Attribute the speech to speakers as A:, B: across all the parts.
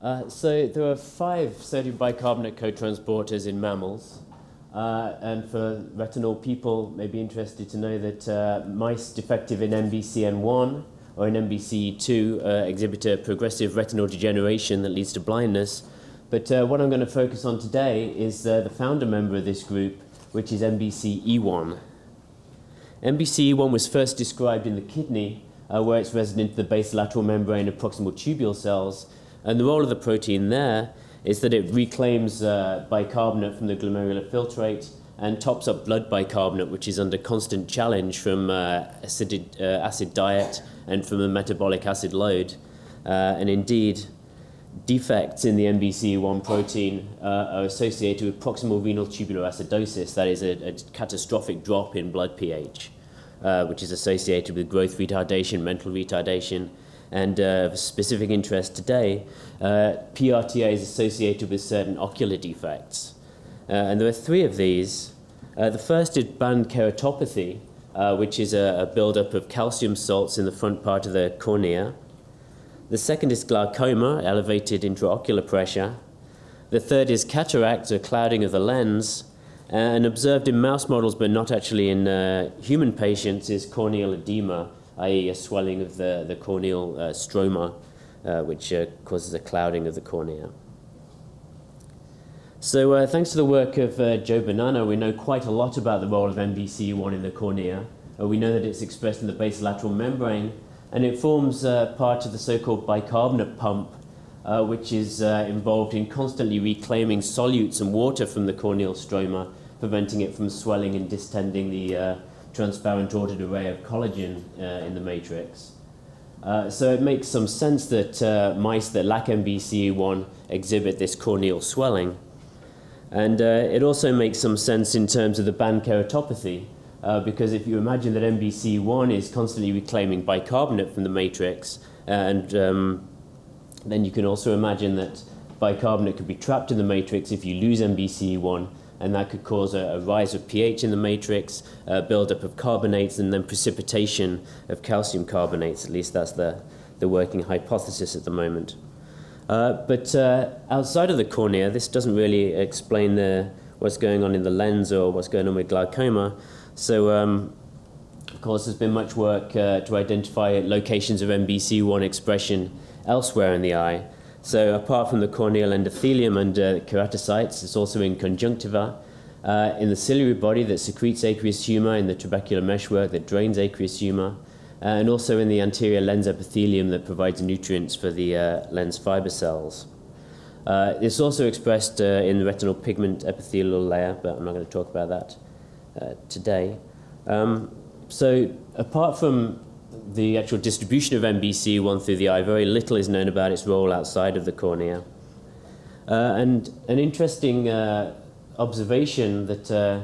A: Uh, so there are five sodium bicarbonate co-transporters in mammals. Uh, and for retinal people may be interested to know that uh, mice defective in NBCn1 or in NBCe2 uh, exhibit a progressive retinal degeneration that leads to blindness. But uh, what I'm going to focus on today is uh, the founder member of this group, which is NBCe1. NBCe1 was first described in the kidney, uh, where it's resident in the basolateral membrane of proximal tubule cells. And the role of the protein there is that it reclaims uh, bicarbonate from the glomerular filtrate and tops up blood bicarbonate, which is under constant challenge from uh, acidic, uh, acid diet and from a metabolic acid load. Uh, and indeed, defects in the NBCe1 protein uh, are associated with proximal renal tubular acidosis, that is, a, a catastrophic drop in blood pH, uh, which is associated with growth retardation, mental retardation, and uh, of specific interest today, uh, PRTA is associated with certain ocular defects. Uh, and there are three of these. Uh, the first is band keratopathy, uh, which is a, a buildup of calcium salts in the front part of the cornea. The second is glaucoma, elevated intraocular pressure. The third is cataract, or clouding of the lens. And observed in mouse models, but not actually in uh, human patients, is corneal edema, i.e., a swelling of the, the corneal uh, stroma, uh, which uh, causes a clouding of the cornea. So, uh, thanks to the work of uh, Joe Bonanno, we know quite a lot about the role of NBCe1 in the cornea. we know that it's expressed in the basolateral membrane, and it forms part of the so called bicarbonate pump, which is involved in constantly reclaiming solutes and water from the corneal stroma, preventing it from swelling and distending the transparent ordered array of collagen in the matrix. Uh, so it makes some sense that uh, mice that lack NBCe1 exhibit this corneal swelling. And uh, it also makes some sense in terms of the band keratopathy, uh, because if you imagine that NBCe1 is constantly reclaiming bicarbonate from the matrix, and um, then you can also imagine that bicarbonate could be trapped in the matrix if you lose NBCe1, and that could cause a, a rise of pH in the matrix, a buildup of carbonates, and then precipitation of calcium carbonates. At least that's the, the working hypothesis at the moment. Uh, but uh, outside of the cornea, this doesn't really explain the, what's going on in the lens or what's going on with glaucoma. So, um, of course, there's been much work uh, to identify locations of NBC1 expression elsewhere in the eye. So apart from the corneal endothelium and uh, keratocytes, it's also in conjunctiva, uh, in the ciliary body that secretes aqueous humor, in the trabecular meshwork that drains aqueous humor, uh, and also in the anterior lens epithelium that provides nutrients for the uh, lens fiber cells. Uh, it's also expressed uh, in the retinal pigment epithelial layer, but I'm not going to talk about that today. Um, so apart from the actual distribution of NBC1 through the eye, very little is known about its role outside of the cornea. Uh, and an interesting uh, observation that uh,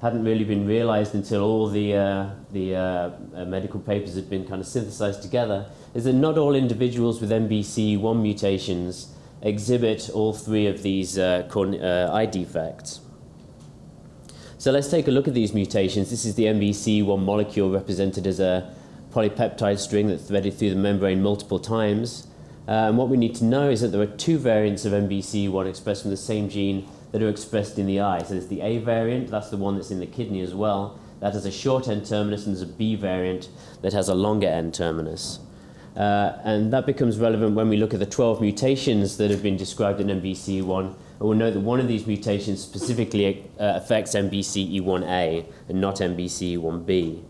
A: hadn't really been realized until all the, uh, the uh, uh, medical papers had been kind of synthesized together is that not all individuals with NBC1 mutations exhibit all three of these eye defects. So let's take a look at these mutations. This is the NBC1 molecule represented as a polypeptide string that's threaded through the membrane multiple times. Uh, and what we need to know is that there are two variants of NBC1 expressed from the same gene that are expressed in the eye. So there's the A variant, that's the one that's in the kidney as well. That has a short N terminus, and there's a B variant that has a longer N terminus. Uh, and that becomes relevant when we look at the 12 mutations that have been described in NBC1. And we'll note that one of these mutations specifically uh, affects NBCe1A and not NBCe1B.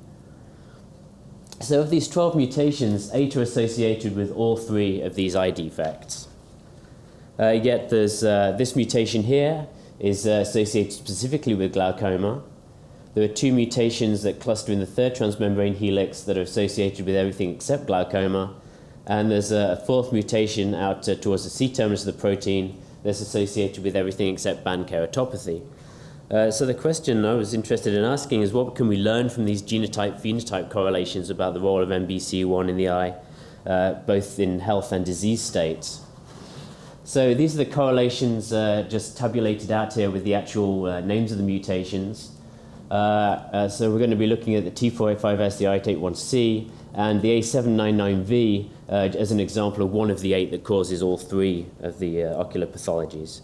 A: So of these 12 mutations, eight are associated with all three of these eye defects. Uh, yet there's uh, this mutation here is uh, associated specifically with glaucoma. There are two mutations that cluster in the third transmembrane helix that are associated with everything except glaucoma. And there's a fourth mutation out uh, towards the C terminus of the protein that's associated with everything except band keratopathy. Uh, so the question I was interested in asking is what can we learn from these genotype-phenotype correlations about the role of NBC1 in the eye, uh, both in health and disease states? So these are the correlations uh, just tabulated out here with the actual uh, names of the mutations. Uh, so we're going to be looking at the T485S, the R881C, and the A799V uh, as an example of one of the eight that causes all three of the ocular pathologies.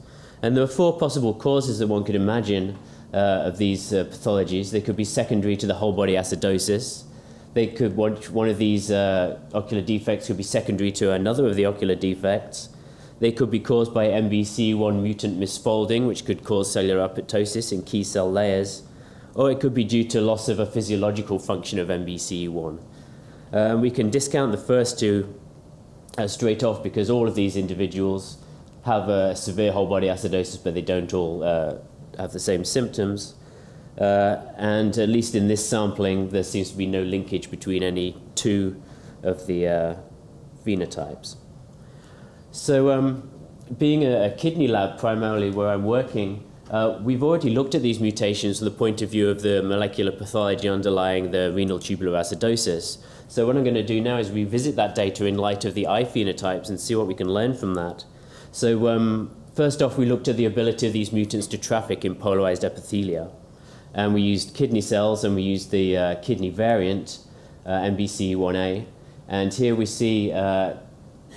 A: And there are four possible causes that one could imagine uh, of these uh, pathologies. They could be secondary to the whole body acidosis. They could one, one of these uh, ocular defects could be secondary to another of the ocular defects. They could be caused by NBC1 mutant misfolding, which could cause cellular apoptosis in key cell layers, or it could be due to loss of a physiological function of NBCe1. Um, we can discount the first two uh, straight off because all of these individuals have a severe whole body acidosis, but they don't all uh, have the same symptoms. Uh, and at least in this sampling, there seems to be no linkage between any two of the uh, phenotypes. So, um, being a, a, kidney lab primarily where I'm working, uh, we've already looked at these mutations from the point of view of the molecular pathology underlying the renal tubular acidosis. So, what I'm going to do now is revisit that data in light of the eye phenotypes and see what we can learn from that. So, um, first off, we looked at the ability of these mutants to traffic in polarized epithelia. And we used kidney cells and we used the uh, kidney variant, uh, NBCe1A. And here we see uh,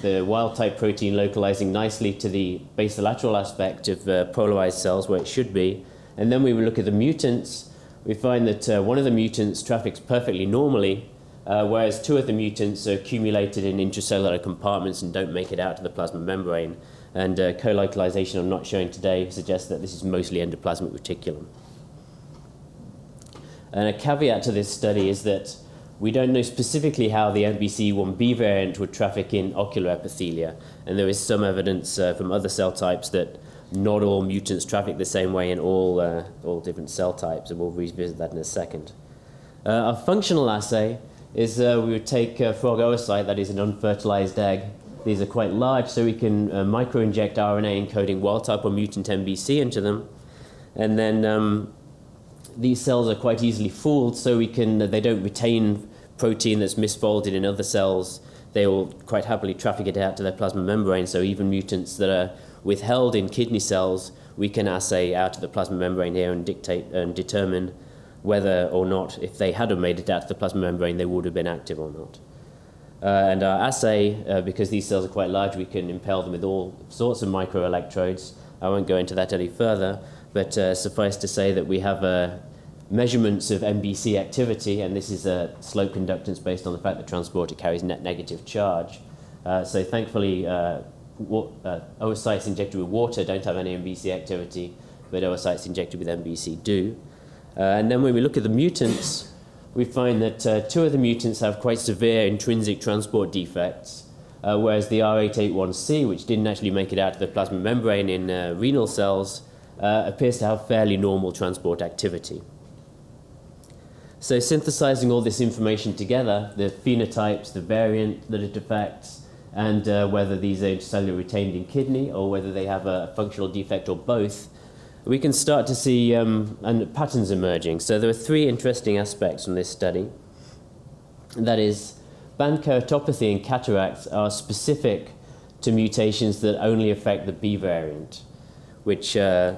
A: the wild type protein localizing nicely to the basolateral aspect of uh, polarized cells where it should be. And then we will look at the mutants. We find that uh, one of the mutants traffics perfectly normally, uh, whereas two of the mutants are accumulated in intracellular compartments and don't make it out to the plasma membrane. And uh, co-localization I'm not showing today suggests that this is mostly endoplasmic reticulum. And a caveat to this study is that we don't know specifically how the NBC1B variant would traffic in ocular epithelia, and there is some evidence uh, from other cell types that not all mutants traffic the same way in all, uh, all different cell types, and we'll revisit that in a second. Uh, our functional assay is uh, we would take frog oocyte, that is an unfertilized egg. These are quite large, so we can uh, microinject RNA encoding wild type or mutant NBC into them, and then um, these cells are quite easily fooled, so we can, they don't retain protein that's misfolded in other cells. They will quite happily traffic it out to their plasma membrane, so even mutants that are withheld in kidney cells, we can assay out of the plasma membrane here and dictate and determine whether or not, if they had made it out to the plasma membrane, they would have been active or not. Uh, and our assay, uh, because these cells are quite large, we can impel them with all sorts of microelectrodes. I won't go into that any further, but uh, suffice to say that we have measurements of NBC activity, and this is a slope conductance based on the fact that transporter carries net negative charge. Uh, so thankfully, uh, uh, oocytes injected with water don't have any NBC activity, but oocytes injected with NBC do. And then when we look at the mutants, we find that uh, two of the mutants have quite severe intrinsic transport defects, uh, whereas the R881C, which didn't actually make it out of the plasma membrane in renal cells, appears to have fairly normal transport activity. So synthesizing all this information together, the phenotypes, the variant that it affects, and uh, whether these are intracellular retained in kidney or whether they have a functional defect or both, we can start to see um, patterns emerging. So there are three interesting aspects from this study. That is, band keratopathy and cataracts are specific to mutations that only affect the B variant, which uh,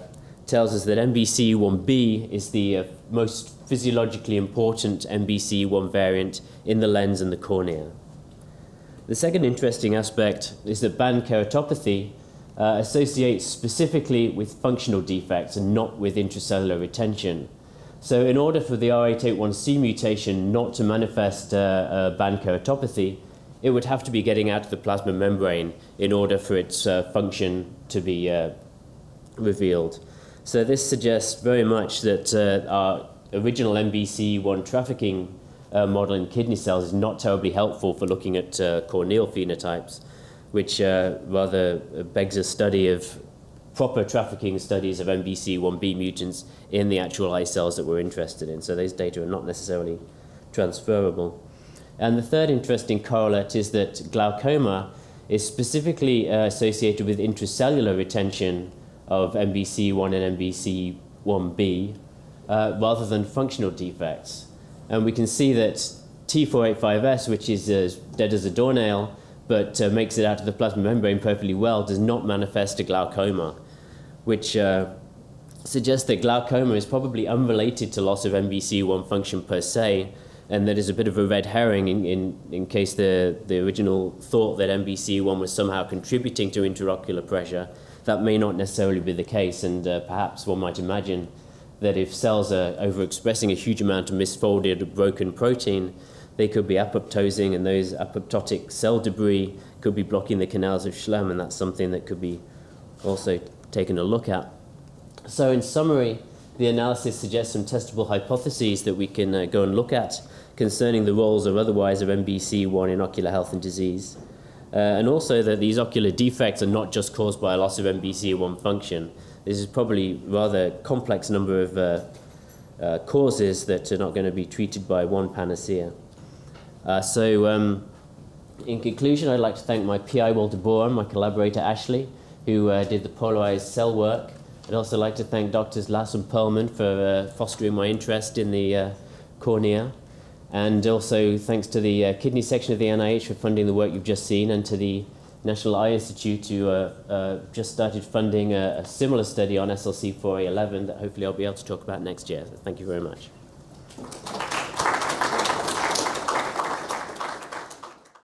A: tells us that NBCe1B is the uh, most physiologically important NBCe1 variant in the lens and the cornea. The second interesting aspect is that band keratopathy uh, associates specifically with functional defects and not with intracellular retention. So in order for the R881C mutation not to manifest uh, uh, band keratopathy, it would have to be getting out of the plasma membrane in order for its uh, function to be uh, revealed. So this suggests very much that uh, our original NBC1 trafficking uh, model in kidney cells is not terribly helpful for looking at corneal phenotypes, which uh, rather begs a study of proper trafficking studies of NBC1B mutants in the actual eye cells that we're interested in. So those data are not necessarily transferable. And the third interesting correlate is that glaucoma is specifically uh, associated with intracellular retention of NBC1 and NBC1B uh, rather than functional defects. And we can see that T485S, which is as dead as a doornail, but uh, makes it out of the plasma membrane perfectly well, does not manifest a glaucoma, which uh, suggests that glaucoma is probably unrelated to loss of NBC1 function per se, and that is a bit of a red herring in, in, in case the, the original thought that NBC1 was somehow contributing to intraocular pressure. That may not necessarily be the case, and uh, perhaps one might imagine that if cells are overexpressing a huge amount of misfolded or broken protein, they could be apoptosing, and those apoptotic cell debris could be blocking the canals of Schlemm, and that's something that could be also taken a look at. So, in summary, the analysis suggests some testable hypotheses that we can uh, go and look at concerning the roles or otherwise of NBC1 in ocular health and disease. Uh, and also that these ocular defects are not just caused by a loss of NBC1 function. This is probably rather complex number of uh, uh, causes that are not going to be treated by one panacea. Uh, so, um, in conclusion, I'd like to thank my PI Walter Boron, my collaborator Ashley, who uh, did the polarized cell work. I'd also like to thank Doctors Lass and Pearlman for uh, fostering my interest in the uh, cornea. And also thanks to the uh, kidney section of the NIH for funding the work you've just seen, and to the National Eye Institute who uh, just started funding a, a, similar study on SLC 4A11 that hopefully I'll be able to talk about next year. So thank you very much.